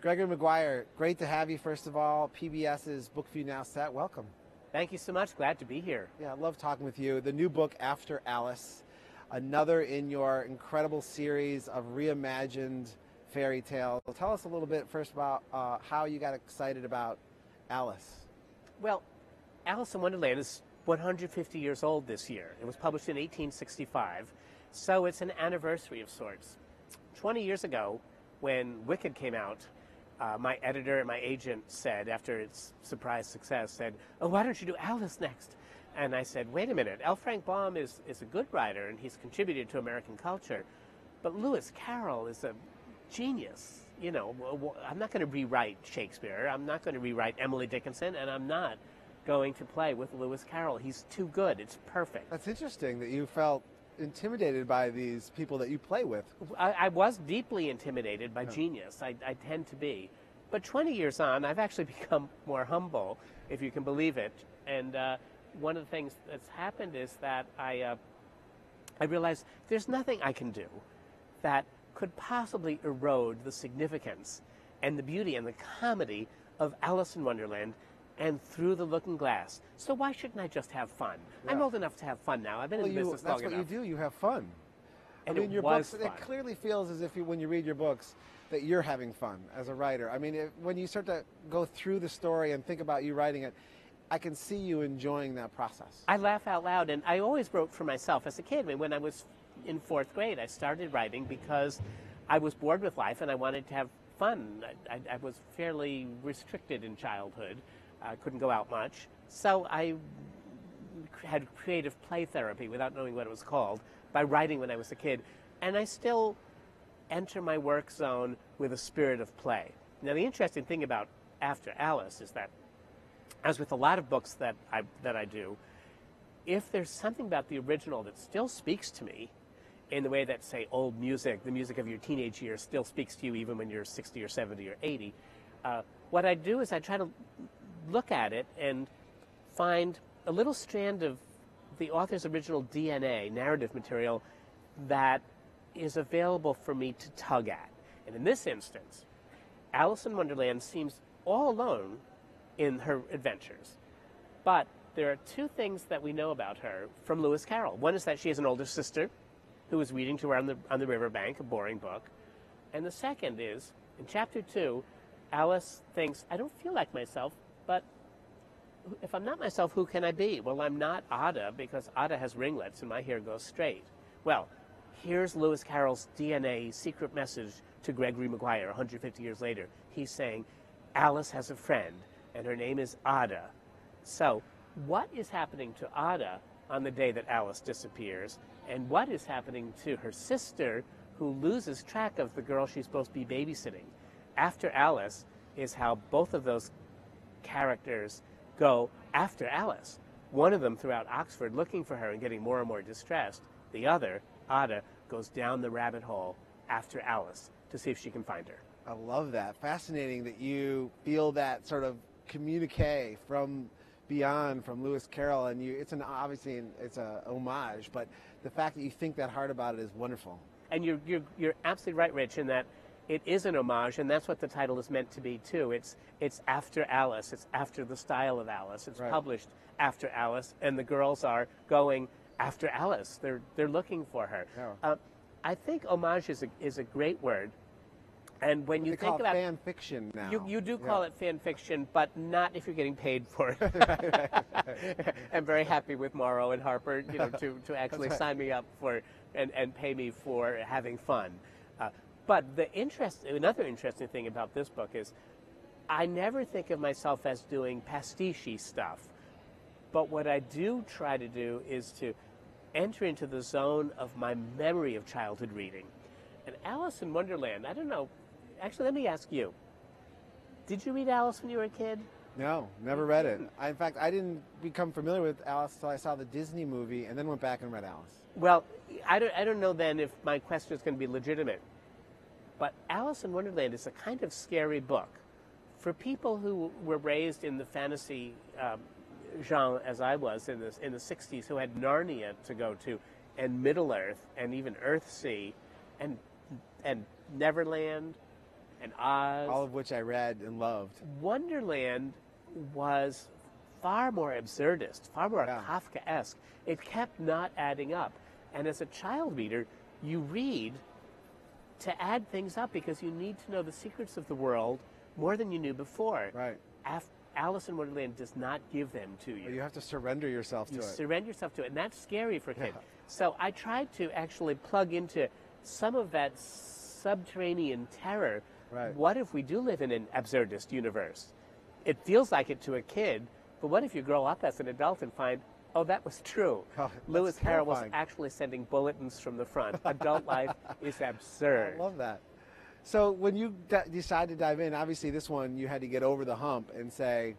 Gregory Maguire, great to have you, first of all. PBS's BookView Now set. Welcome. Thank you so much. Glad to be here. Yeah, I love talking with you. The new book, After Alice, another in your incredible series of reimagined fairy tales. Tell us a little bit first about uh, how you got excited about Alice. Well, Alice in Wonderland is 150 years old this year. It was published in 1865, so it's an anniversary of sorts. 20 years ago, when Wicked came out, uh, my editor and my agent said, after its surprise success, said, "Oh, why don't you do Alice next?" And I said, "Wait a minute. L. Frank Baum is is a good writer, and he's contributed to American culture, but Lewis Carroll is a genius. You know, I'm not going to rewrite Shakespeare. I'm not going to rewrite Emily Dickinson, and I'm not going to play with Lewis Carroll. He's too good. It's perfect." That's interesting that you felt intimidated by these people that you play with. I, I was deeply intimidated by genius. I, I, tend to be. But 20 years on, I've actually become more humble, if you can believe it. And uh, one of the things that's happened is that I, uh, I realized there's nothing I can do that could possibly erode the significance and the beauty and the comedy of Alice in Wonderland and through the looking glass. So why shouldn't I just have fun? Yeah. I'm old enough to have fun now. I've been well, in the you, business long enough. That's what you do. You have fun. And I mean, it your books, fun. it clearly feels as if you, when you read your books, that you're having fun as a writer. I mean, it, when you start to go through the story and think about you writing it, I can see you enjoying that process. I laugh out loud, and I always wrote for myself as a kid. I mean, when I was in fourth grade, I started writing because I was bored with life and I wanted to have fun. I, I, I was fairly restricted in childhood. I couldn't go out much. So I had creative play therapy without knowing what it was called by writing when I was a kid. And I still enter my work zone with a spirit of play. Now, the interesting thing about After Alice is that, as with a lot of books that I, that I do, if there's something about the original that still speaks to me in the way that, say, old music, the music of your teenage years, still speaks to you even when you're 60 or 70 or 80, uh, what I do is I try to look at it and find a little strand of the author's original DNA, narrative material, that is available for me to tug at. And in this instance, Alice in Wonderland seems all alone in her adventures. But there are two things that we know about her from Lewis Carroll. One is that she has an older sister who is reading to her on the, on the riverbank, a boring book. And the second is, in chapter two, Alice thinks, I don't feel like myself, but if I'm not myself, who can I be? Well, I'm not Ada because Ada has ringlets and my hair goes straight. Well, here's Lewis Carroll's DNA secret message to Gregory Maguire 150 years later. He's saying, Alice has a friend, and her name is Ada. So, what is happening to Ada on the day that Alice disappears, and what is happening to her sister who loses track of the girl she's supposed to be babysitting? After Alice is how both of those characters go after Alice. One of them throughout Oxford looking for her and getting more and more distressed. The other, Ada, goes down the rabbit hole after Alice to see if she can find her. I love that. Fascinating that you feel that sort of communique from beyond from Lewis Carroll, and you. It's an obviously it's a homage, but the fact that you think that hard about it is wonderful. And you're you're you're absolutely right, Rich, in that it is an homage, and that's what the title is meant to be too. It's it's after Alice. It's after the style of Alice. It's right. published after Alice, and the girls are going after Alice. They're they're looking for her. Yeah. Uh, I think homage is a is a great word. And when you think about fan fiction now, you, you do call yeah. it fan fiction, but not if you're getting paid for it. I'm very happy with Morrow and Harper, you know, to, to actually right. sign me up for and, and pay me for having fun. But the interest, another interesting thing about this book is I never think of myself as doing pastiche stuff. But what I do try to do is to enter into the zone of my memory of childhood reading. And Alice in Wonderland, I don't know, actually, let me ask you. Did you read Alice when you were a kid? No, never read it. I, in fact, I didn't become familiar with Alice until I saw the Disney movie and then went back and read Alice. Well, I don't, I don't know then if my question is going to be legitimate. But Alice in Wonderland is a kind of scary book. For people who were raised in the fantasy um, genre, as I was in the, in the 60s, who had Narnia to go to, and Middle Earth, and even Earthsea, and, and Neverland, and Oz. All of which I read and loved. Wonderland was far more absurdist, far more Yeah. Kafkaesque. It kept not adding up. And as a child reader, you read to add things up because you need to know the secrets of the world more than you knew before. Right. Af- Alice in Wonderland does not give them to you. You have to surrender yourself to it. surrender yourself to it, and that's scary for kids. Yeah. So I tried to actually plug into some of that subterranean terror. Right. What if we do live in an absurdist universe? It feels like it to a kid, but what if you grow up as an adult and find, oh, that was true? Oh, Lewis Carroll was actually sending bulletins from the front. Adult life is absurd. I love that. So when you d- decide to dive in, obviously this one you had to get over the hump and say,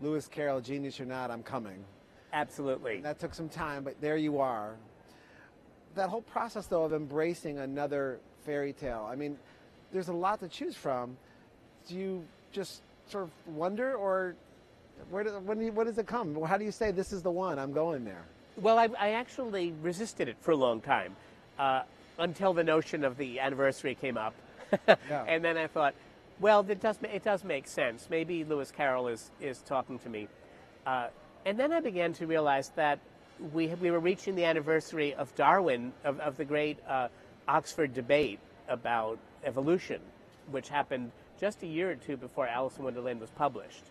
Lewis Carroll, genius or not, I'm coming. Absolutely. That took some time, but there you are. That whole process, though, of embracing another fairy tale. I mean, there's a lot to choose from. Do you just sort of wonder, or where do, when do you, what does it come? How do you say this is the one? I'm going there. Well, I, I actually resisted it for a long time uh, until the notion of the anniversary came up. Yeah. And then I thought, well, it does, it does make sense. Maybe Lewis Carroll is, is talking to me. Uh, and then I began to realize that we, we were reaching the anniversary of Darwin, of, of the great uh, Oxford debate about evolution, which happened just a year or two before Alice in Wonderland was published.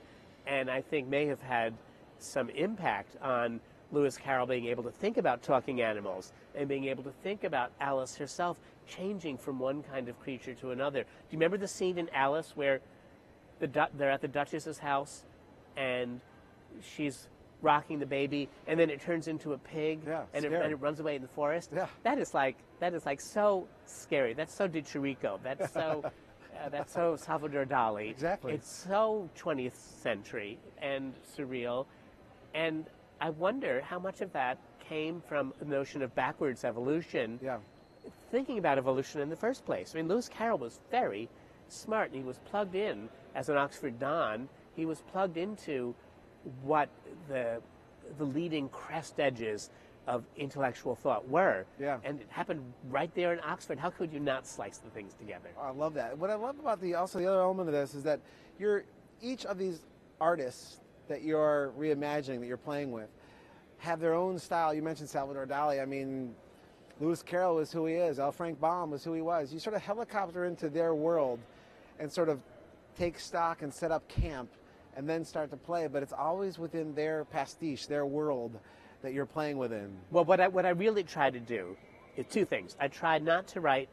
And I think may have had some impact on Lewis Carroll being able to think about talking animals and being able to think about Alice herself changing from one kind of creature to another. Do you remember the scene in Alice where the du- they're at the Duchess's house and she's rocking the baby and then it turns into a pig Yeah, and, it, and it runs away in the forest? Yeah. That is like that is like so scary. That's so Chirico. That's so uh, that's so Salvador Dali. Exactly. It's so 20th century and surreal. And I wonder how much of that came from the notion of backwards evolution, Yeah. thinking about evolution in the first place. I mean, Lewis Carroll was very smart, and he was plugged in as an Oxford Don. He was plugged into what the the leading crest edges of intellectual thought were. Yeah. And it happened right there in Oxford. How could you not slice the things together? Oh, I love that. What I love about the also the other element of this is that you're each of these artists that you're reimagining, that you're playing with, have their own style. You mentioned Salvador Dali. I mean, Lewis Carroll was who he is. L. Frank Baum was who he was. You sort of helicopter into their world and sort of take stock and set up camp and then start to play. But it's always within their pastiche, their world that you're playing within. Well, what I, what I really try to do is two things. I try not to write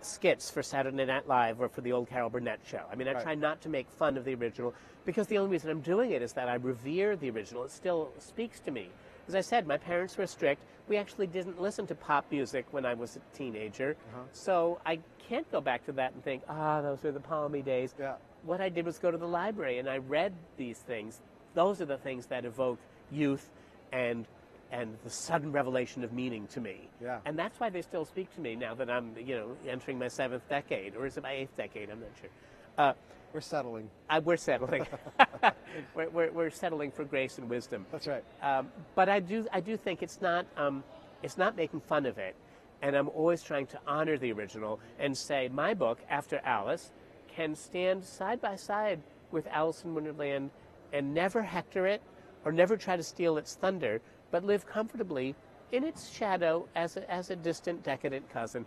skits for Saturday Night Live or for the old Carol Burnett show. I mean, I Right. try not to make fun of the original because the only reason I'm doing it is that I revere the original. It still speaks to me. As I said, my parents were strict. We actually didn't listen to pop music when I was a teenager. Uh-huh. So I can't go back to that and think, ah, those were the palmy days. Yeah. What I did was go to the library and I read these things. Those are the things that evoke youth and and the sudden revelation of meaning to me. Yeah. And that's why they still speak to me now that I'm, you know, entering my seventh decade, or is it my eighth decade? I'm not sure. Uh, We're settling. I, we're settling. we're, we're, we're settling for grace and wisdom. That's right. Um, but I do, I do think it's not, um, it's not making fun of it, and I'm always trying to honor the original and say my book, After Alice, can stand side by side with Alice in Wonderland, and never hector it or never try to steal its thunder, but live comfortably in its shadow as a, as a distant, decadent cousin.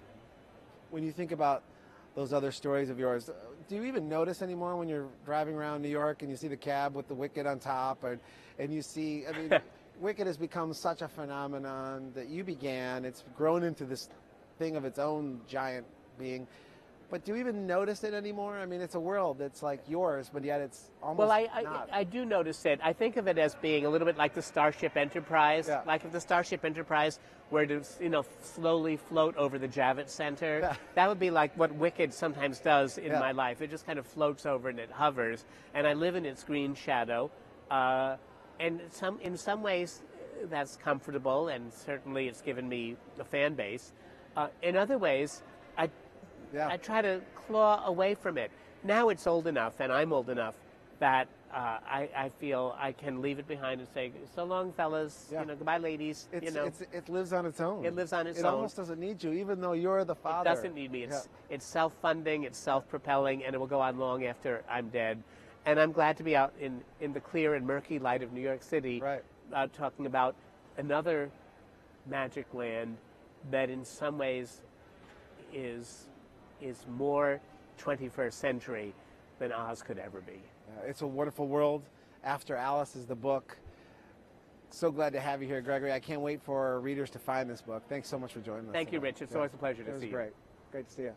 when you think about those other stories of yours, do you even notice anymore when you're driving around New York and you see the cab with the Wicked on top, and and you see, I mean, Wicked has become such a phenomenon that you began. It's grown into this thing of its own giant being. But do you even notice it anymore? I mean, it's a world that's like yours, but yet it's almost Well, I, I. I do notice it. I think of it as being a little bit like the Starship Enterprise. Yeah. Like if the Starship Enterprise were to, you know, slowly float over the Javits Center, Yeah. that would be like what Wicked sometimes does in Yeah. my life. It just kind of floats over and it hovers, and I live in its green shadow. Uh, and some, in some ways, that's comfortable, and certainly it's given me a fan base. Uh, in other ways, Yeah. I try to claw away from it. Now it's old enough, and I'm old enough, that uh, I, I feel I can leave it behind and say, so long, fellas. Yeah. You know, goodbye, ladies. It's, you know, it's, it lives on its own. It lives on its it own. It almost doesn't need you, even though you're the it father. doesn't need me. It's, Yeah. it's self-funding, it's self-propelling, and it will go on long after I'm dead. And I'm glad to be out in, in the clear and murky light of New York City Right. uh, talking about another magic land that in some ways is, is more 21st century than Oz could ever be. Uh, it's a wonderful world. After Alice is the book. So glad to have you here, Gregory. I can't wait for readers to find this book. Thanks so much for joining us. Thank you. Rich. It's always a pleasure to it was see you. great. Great to see you.